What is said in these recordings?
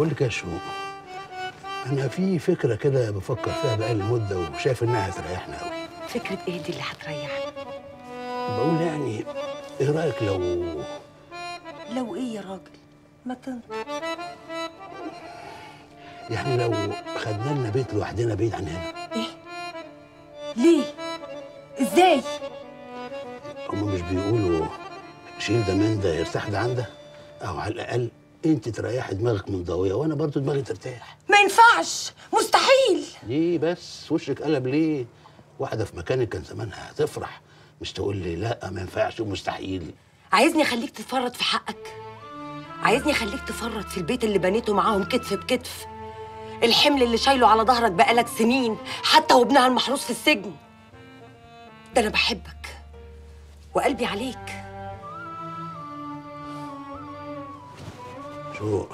بقول لك يا شروق أنا في فكرة كده بفكر فيها بقالي مدة وشايف إنها هتريحنا قوي فكرة إيه دي اللي هتريحنا بقول يعني إيه رأيك لو لو إيه يا راجل؟ ما تنطق يعني لو خدنا لنا بيت لوحدنا بعيد عن هنا. ليه؟ إزاي؟ هما مش بيقولوا شيل ده من ده يرتاح ده عن ده أو على الأقل انت تريحي دماغك من ضويه وأنا برضو دماغي ترتاح. ما ينفعش مستحيل. ليه بس؟ وشك قلب ليه؟ واحدة في مكانك كان زمانها هتفرح مش تقول لي لا ما ينفعش ومستحيل. عايزني اخليك تفرط في حقك. عايزني اخليك تفرط في البيت اللي بنيته معاهم كتف بكتف. الحمل اللي شايله على ظهرك بقالك سنين حتى وابنها المحروس في السجن. ده أنا بحبك. وقلبي عليك. شو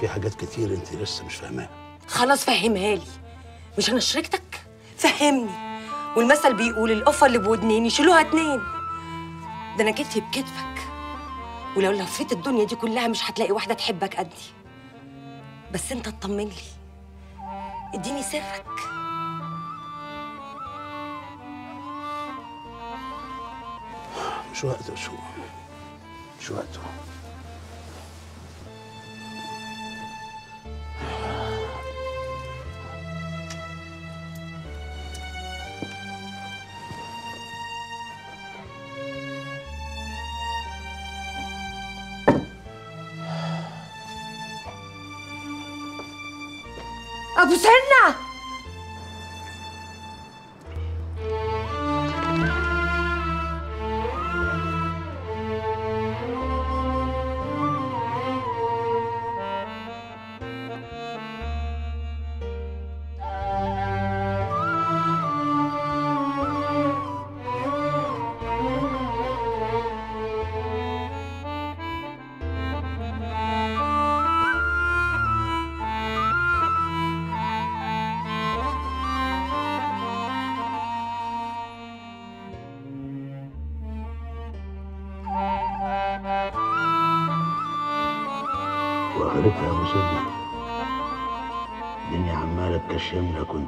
في حاجات كتير انت لسه مش فاهماها. خلاص فهمها لي. مش أنا شريكتك؟ فهمني. والمثل بيقول القفة اللي بودنين يشيلوها اتنين. ده أنا كتفي بكتفك. ولو لفيت الدنيا دي كلها مش هتلاقي واحدة تحبك قدي. بس أنت اطمن لي. إديني سرك. مش وقته شو. مش وقته. ابو سنه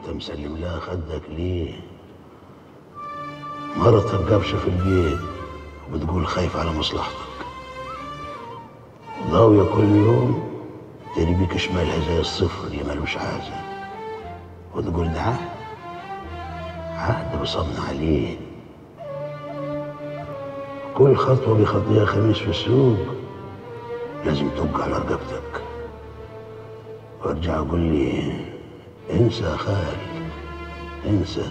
وانت مسلم لها خدك ليه؟ مرتك جابشه في البيت وبتقول خايف على مصلحتك. ضاوية كل يوم تربيك شمالها زي الصفر اللي ملوش عازة وتقول ده عهد عهد بصمنا عليه. كل خطوة بيخطيها خميس في السوق لازم تبقى على رقبتك. وارجع أقول لي انسى يا خال انسى.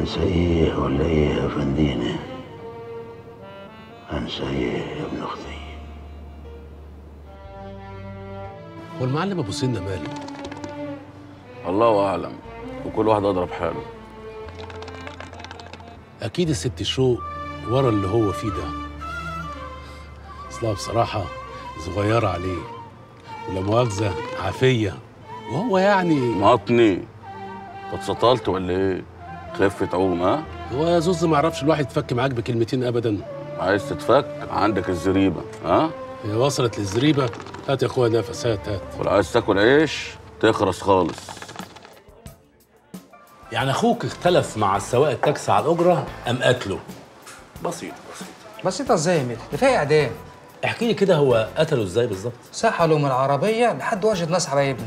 انسى إيه ولا إيه يا فندينة؟ انسى إيه يا ابن أختي. هو المعلم أبو سنه ماله الله أعلم. وكل واحد أضرب حاله. أكيد الست شوق ورا اللي هو فيه ده. أصلها بصراحة صغيرة عليه. ولا مؤاخذة عافية. وهو يعني مطني. انت اتسطلت ولا إيه؟ خفة عوم ها؟ هو يا زوز ما يعرفش الواحد يتفك معاك بكلمتين ابدا. عايز تتفك؟ عندك الزريبة ها؟ هي وصلت للزريبة. هات يا اخويا نفس هات هات. ولو عايز تاكل عيش تخرس خالص. يعني أخوك اختلف مع السواق التاكسي على الاجرة ام قتله؟ بسيط بسيط بسيطة إزاي يا متر؟ ده فيها اعدام. احكي لي كده هو قتله إزاي بالظبط؟ سحلوا من العربية لحد ورشة ناس حبايبنا.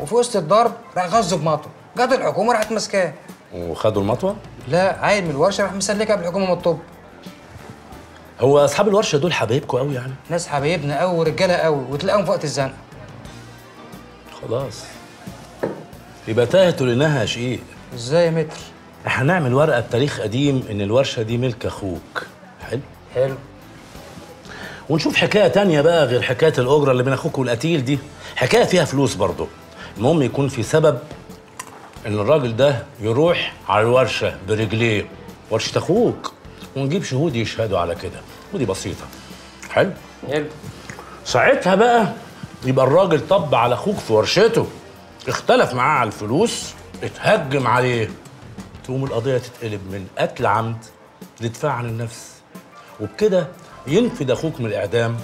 وفي وسط الضرب راح غزه بمطوة. جت الحكومة راحت ماسكاه. وخدوا المطوة؟ لا عيل من الورشة راح مسلكها بالحكومة من الطب هو أصحاب الورشة دول حبايبكم قوي يعني؟ ناس حبايبنا قوي ورجالة قوي وتلاقيهم في وقت الزنقة. خلاص. يبقى تاهتوا لأنها شقيق. إزاي يا متر؟ إحنا هنعمل ورقة بتاريخ قديم إن الورشة دي ملك أخوك. حلو؟ حلو. ونشوف حكاية تانية بقى غير حكاية الأجرة اللي بين أخوك والقتيل دي. حكاية فيها فلوس برضه المهم يكون في سبب إن الراجل ده يروح على الورشة برجليه. ورشة أخوك. ونجيب شهود يشهدوا على كده. ودي بسيطة. حلو؟ حلو. ساعتها بقى يبقى الراجل طب على أخوك في ورشته. اختلف معاه على الفلوس اتهجم عليه. تقوم القضية تتقلب من قتل عمد لدفاع عن النفس. وبكده ينفد أخوك من الإعدام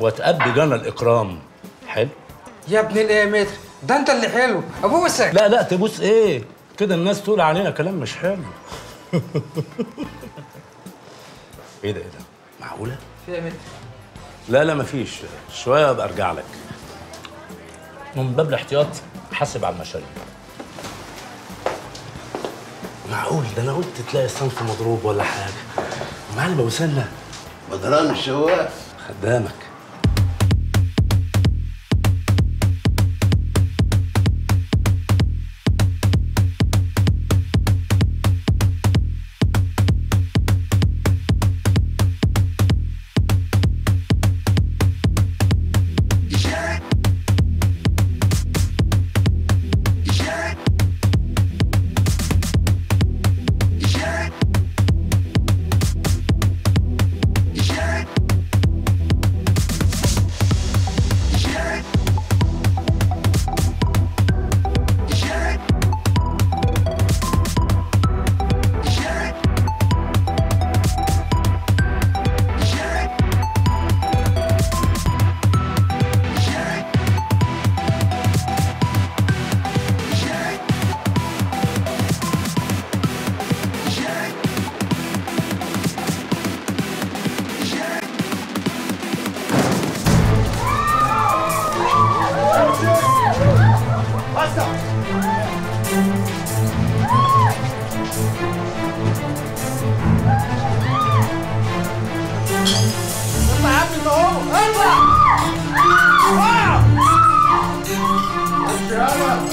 وتأدي جنى الإكرام. حلو؟ يا ابن الايه متر ده أنت اللي حلو. ابوسك لا لا تبوس إيه؟ كده الناس تقول علينا كلام مش حلو. إيه ده إيه ده؟ معقولة؟ في إيه متر لا لا مفيش. شوية أبقى أرجع لك. من باب الاحتياط حاسب على المشاريع معقول؟ ده أنا قلت تلاقي الصنف مضروب ولا حاجة. معلم ابو سنة بدران الشواف خدامك.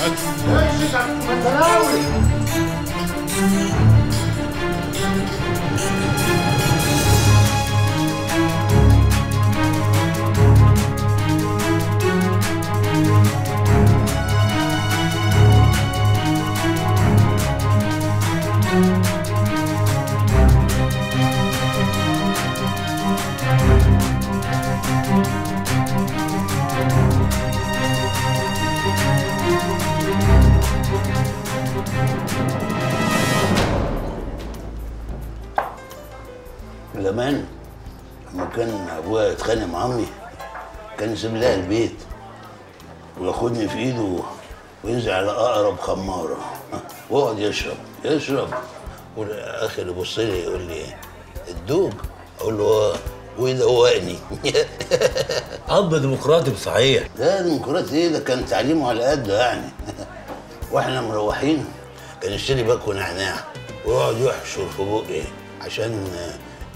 Antes da Mataraues! زمان لما كان أبويا يتخانق مع أمي كان يسيب لها البيت وياخدني في إيده وينزل على أقرب خمارة. ويقعد يشرب يشرب. والآخر يبص لي يقول لي الدوب؟ أقول له آه. ويدوقني. أب ديمقراطي بصحيح لا ديمقراطي إيه؟ ده كان تعليمه على قده يعني. وإحنا مروحين كان يشتري باكو نعناع ويقعد يحشر في بقي عشان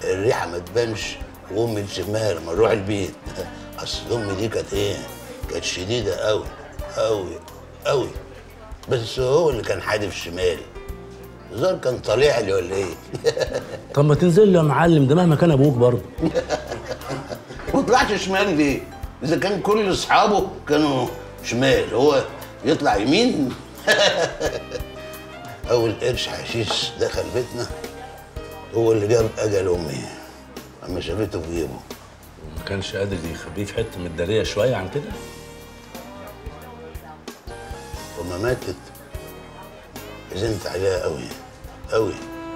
الريحة ما تبانش وامي تشمها لما نروح البيت. أصل امي دي كانت إيه؟ كانت شديدة قوي قوي قوي بس هو اللي كان حادف شمالي. الظاهر كان طالع لي ولا إيه؟ طب ما تنزل لي يا معلم ده مهما كان أبوك برضه. ما طلعش شمال ليه؟ إذا كان كل أصحابه كانوا شمال هو يطلع يمين؟ أول قرش حشيش دخل بيتنا. هو اللي جاب أجل أمي. أما شافته في جيبه ما كانش قادر يخبيه في حتة متداريه شوية عن كده؟ وما ماتت. حزنت عليها قوي قوي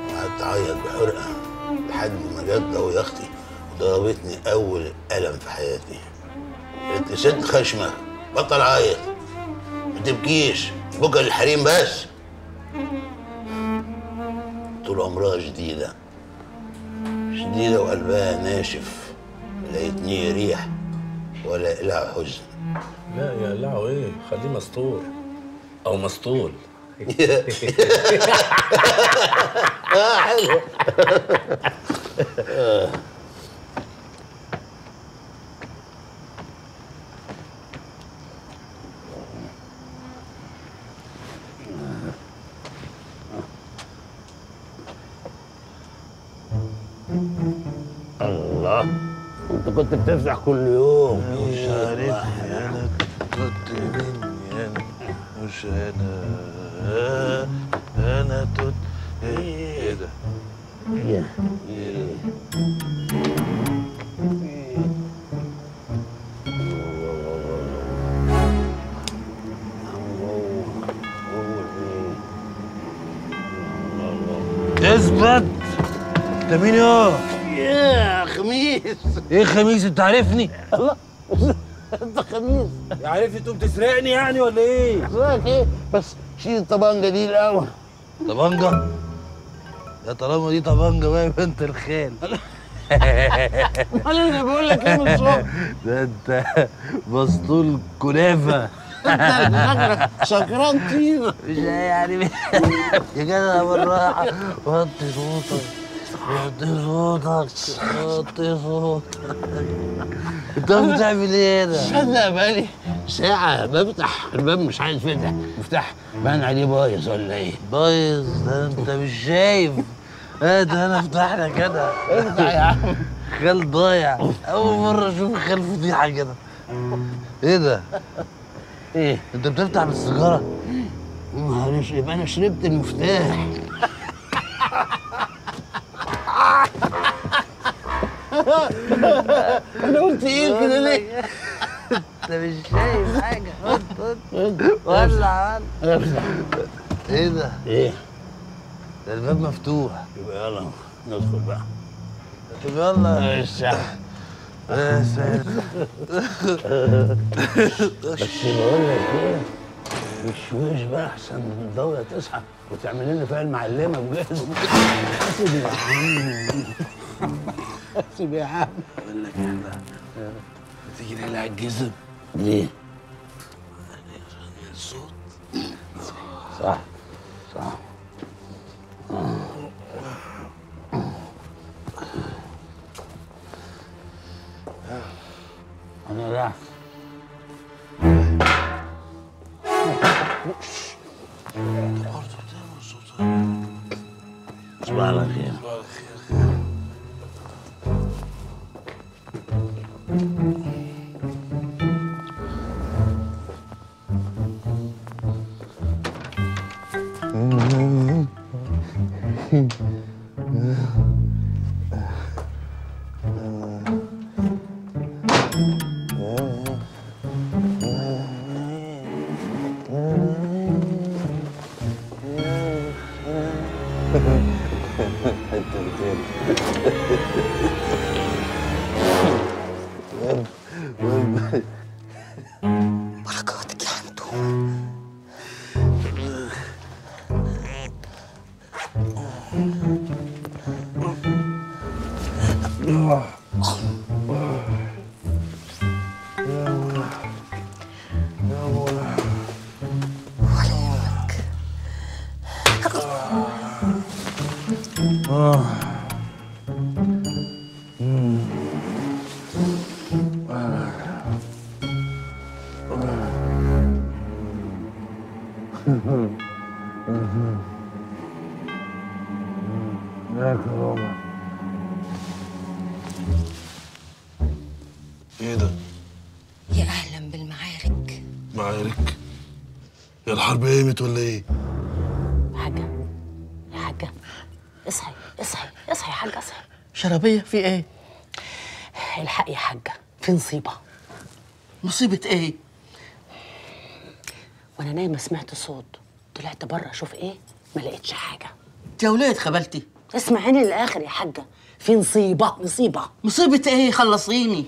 وقعدت أعيط بحرقة. لحد ما جت ضوي أختي وضربتني أول ألم في حياتي. لي سد خشمك بطل عيط. ما تبكيش. بكى الحريم بس. طول عمرها شديدة شديدة وقلبها ناشف لا يتنيه ريح ولا إلها حزن. لا يا لعو إيه خليه مستور أو مسطول. آه حلو. اثبت ده مين يا يا خميس. إيه خميس؟ أنت عارفني. الله. أنت خميس. عارف تقوم تسرقني يعني ولا إيه؟ رايك إيه؟ بس شيل الطبنجه دي الأول. طبنجة يا طالما دي طبنجة بقى يبقى أنت الخال. امال أنا بقول لك إيه من الصبح ده أنت مسطول كنافة. انت شكلك سكران طينه مش يعني. يا جدع بالراحة وطي صوتك. وطي صوتك. وطي صوتك. انت بتعمل إيه هنا؟ صدق بقالي ساعة بفتح الباب مش عايز يفتح مفتاح. بان عليه بايظ ولا إيه؟ بايظ. ده انت مش شايف. آه ده؟ أنا افتح لك أنا افتح يا عم. خال ضايع. أول مرة أشوف خال فضيحة كده إيه ده؟ إيه؟ أنت بتفتح بالسيجارة؟ معلش يبقى أنا شربت المفتاح أنا قلت إيه كده ليه؟ أنت مش شايف حاجة ولع ولع إيه ده؟ إيه؟ ده الباب مفتوح يبقى يلا ندخل بقى طب يلا الساعة بس بقول لك إيه مش بقى احسن من الدولة تصحى وتعمل لنا فيها المعلمة بجد حاسب يا عم حاسب يا عم بقول لك إيه بقى تيجي نقلع الجزم ليه؟ الصوت صح ولا إيه ده؟ يا أهلا بالمعارك. معارك؟ يا الحرب قامت ولا إيه؟ حاجة يا حاجة. اصحي اصحي اصحي يا حاجة اصحي. شرابية؟ في إيه؟ الحق يا حاجة. في نصيبة مصيبة إيه؟ وأنا نايمة سمعت صوت. طلعت بره أشوف إيه؟ ما لقيتش حاجة. يا ولاد خبلتي. اسمعيني للآخر يا حاجة. في نصيبة نصيبة مصيبة إيه؟ خلصيني.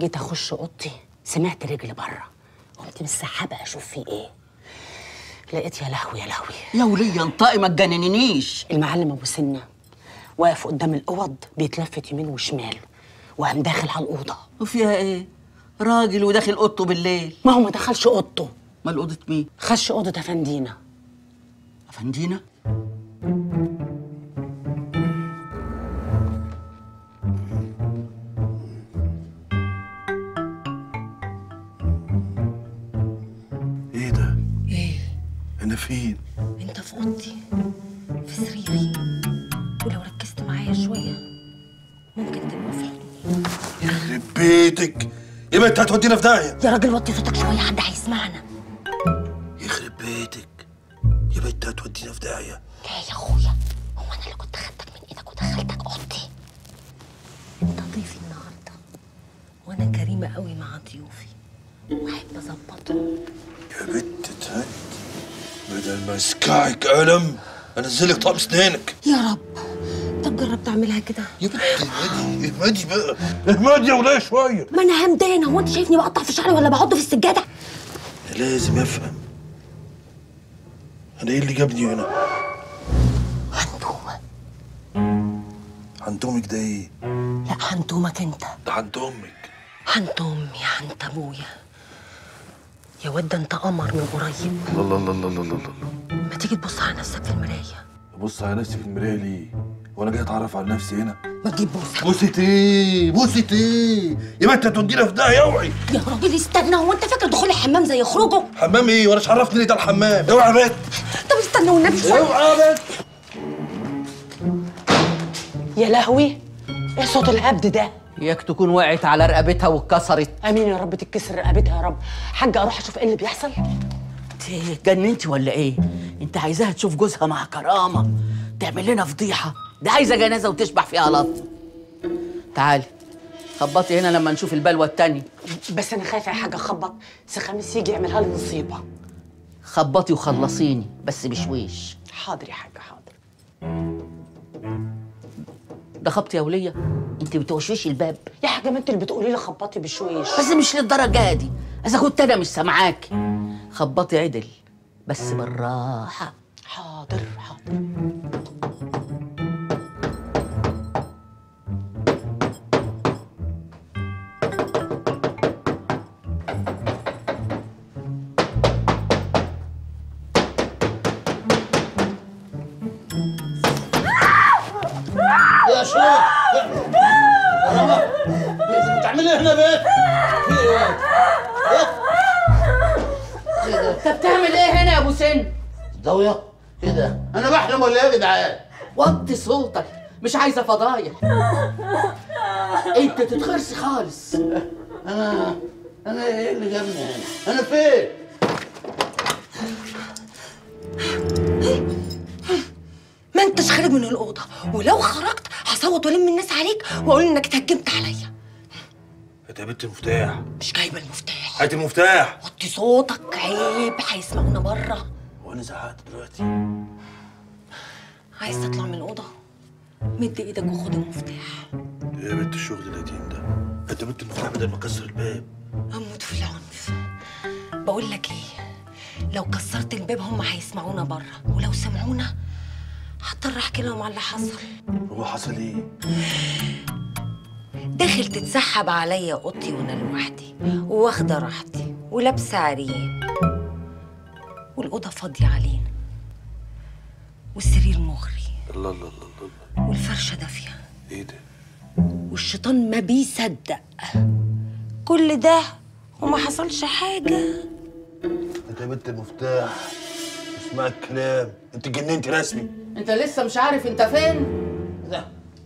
جيت أخش أوضتي سمعت رجل بره. قمت مسحبة أشوف في إيه. لقيت يا لهوي يا لهوي. يا ولية انطقي ما تجننينيش المعلم أبو سنة واقف قدام الأوض بيتلفت يمين وشمال وقام داخل على الأوضة. وفيها إيه؟ راجل وداخل أوضته بالليل. ما هو ما دخلش أوضته. امال اوضة مين؟ خش أوضة أفندينا. أفندينا؟ فين؟ انت في اوضتي في سريري. ولو ركزت معايا شوية ممكن تبقى في حضني يخرب بيتك. يبقى انت هتودينا في داهية. يا راجل وطي صوتك شوية حد هيسمعنا. يخرب بيتك. يبقى انت هتودينا في داهية. لا يا اخويا هو أنا اللي كنت خدتك من إيدك ودخلتك اوضتي؟ انت ضيفي النهارده. وأنا كريمة قوي مع ضيوفي. واحب أظبطهم. يا بنت تهد بدل ما اسكعك قلم انزلك طقم اسنانك يا رب. طب جرب تعملها كده؟ يا بنتي اهمدي اهمدي بقى اهمدي يا ولايه شوية. ما أنا همدانه هو أنت شايفني بقطع في شعري ولا بحطه في السجادة؟ لازم أفهم. أنا إيه اللي جابني هنا؟ هنتومه عند أمك ده إيه؟ لا هنتومك أنت. ده حنت امي حنت ابويا يا واد ده انت قمر من قريب. الله الله الله الله الله ما تيجي تبص على نفسك في المراية؟ بص على نفسي في المراية ليه؟ وأنا جاي أتعرف على نفسي هنا. ما تجيب بوسه بوسة إيه بوسة إيه يا ما انت تودينا في ده اوعي يا راجل استنى هو أنت فاكر دخول الحمام زي خروجه؟ حمام إيه؟ وأنا مش عرفني ليه ده الحمام. اوعى يا بنت. طب استنى والنبي اوعى يا بنت. يا لهوي إيه صوت الهبد ده؟ ياك تكون وقعت على رقبتها واتكسرت. أمين يا رب تتكسر رقبتها يا رب. حاجة أروح أشوف إيه اللي بيحصل؟ انت جننتي ولا إيه؟ أنت عايزاها تشوف جوزها مع كرامة تعمل لنا فضيحة. دي عايزة جنازة وتشبح فيها لط تعالي خبطي هنا لما نشوف البلوة التانية. بس أنا خايفة يا حاجة أخبط. سي خميس يجي يعملها لي مصيبة. خبطي وخلصيني بس بشويش. حاضر يا حاجة حاضر. ده خبط يا ولية. انت بتوشوشي الباب. يا حاجة ما انت اللي بتقولي لي خبطي بشويش. بس مش للدرجة دي. إذا كنت أنا مش سامعاكي خبطي عدل. بس بالراحة. حاضر حاضر. يا في إيه انت بتعمل إيه هنا يا أبو سن؟ ضوية إيه ده؟ أنا بحلم ولا إيه يا جدعان؟ وطي صوتك. مش عايزة فضايح. أنت تتخرسي خالص. أنا أنا إيه اللي جابني هنا؟ أنا فين؟ ما أنتش خارج من الأوضة. ولو خرجت هصوت والم الناس عليك وأقول إنك اتهجمت عليا. انت يا بنت المفتاح. مش جايبه المفتاح. هات المفتاح. وطي صوتك عيب هيسمعونا بره. وأنا زهقت دلوقتي. عايز تطلع من الأوضة؟ مد إيدك وخد المفتاح. إيه يا بنت الشغل القديم ده. انت بنت المفتاح بدل ما اكسر الباب. أموت في العنف. بقول لك إيه؟ لو كسرت الباب هم هيسمعونا بره. ولو سمعونا هضطر احكي لهم على اللي حصل. هو حصل إيه؟ داخل تتسحب عليا أوضتي وأنا لوحدي وواخده راحتي ولابسة عريان والأوضة فاضية علينا والسرير مغري الله الله الله الله والفرشة دافية. إيه ده؟ والشيطان ما بيصدق. كل ده وما حصلش حاجة. أنت يا بنت المفتاح اسمع الكلام. أنت جننتي رسمي. أنت لسه مش عارف أنت فين.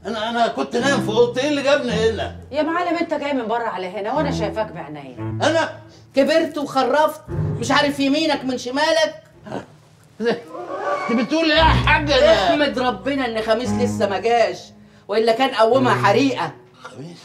أنا أنا كنت نايم في أوضتي إيه اللي جابني هنا؟ يا معلم أنت جاي من بره على هنا وأنا شايفاك بعينيا. أنا كبرت وخرفت مش عارف يمينك من شمالك. أنت بتقول إيه يا حاجة ده احمد ربنا إن خميس لسه ما جاش وإلا كان قومها حريقة. خميس؟